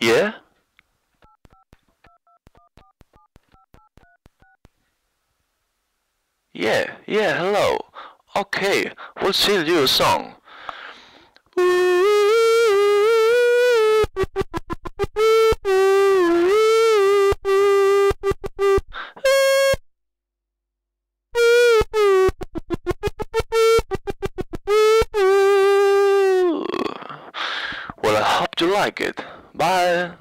Yeah? Yeah, yeah, hello. Okay, we'll sing you a song. Well, I hope you like it. Bye.